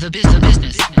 the business.